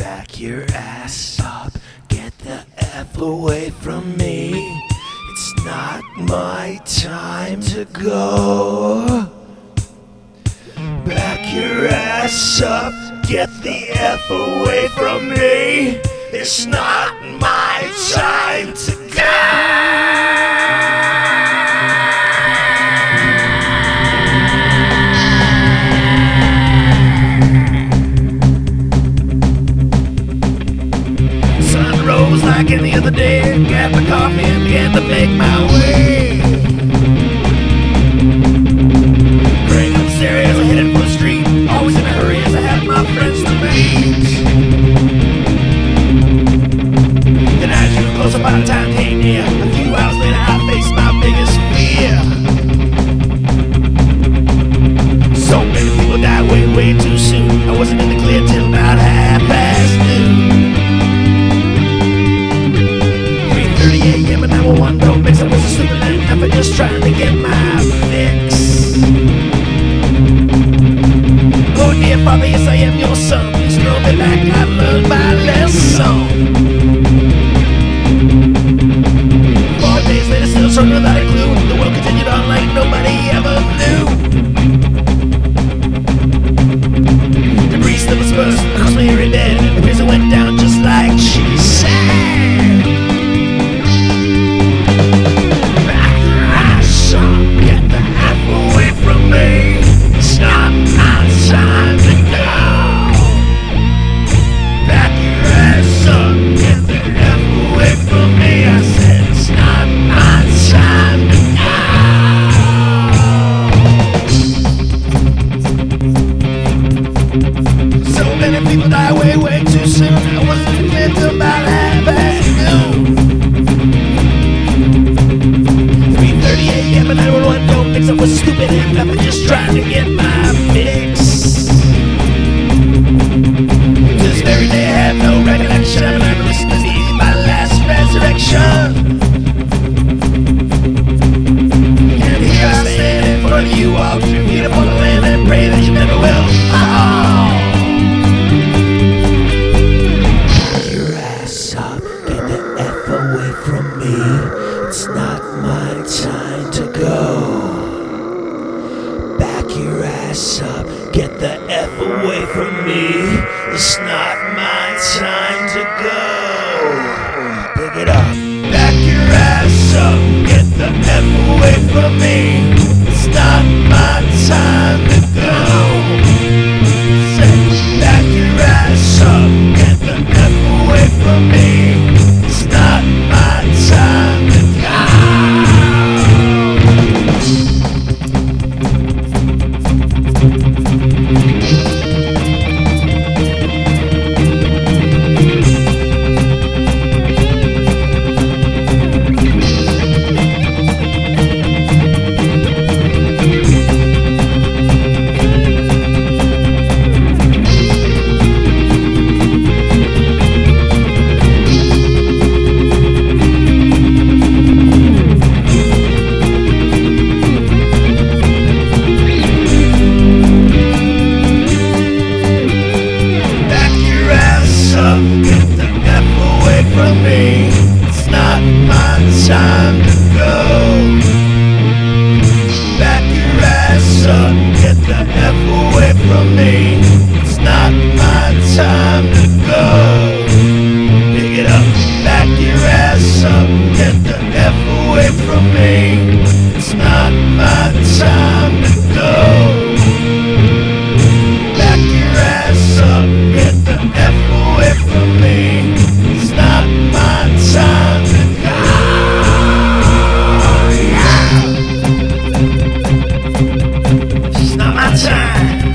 back your ass up. Get the F away from me. It's not my time to go. Back your ass up. Get the F away from me. It's not my wasn't in the clear till about half past noon. 3.30 a.m. and I was one don't mix. I wasn't stupid enough, I was just trying to get my fix. Oh dear Father, yes I am your son. Please throw me back, I learned my lesson. ass up. Get the F away from me. It's not my time to go. Pick it up. Back your ass up. Get the F away from me. me. It's not my time to go. Back your ass up, get the F away from me. It's not my time to go. Pick it up, back your ass up, get the F away from me. It's not time.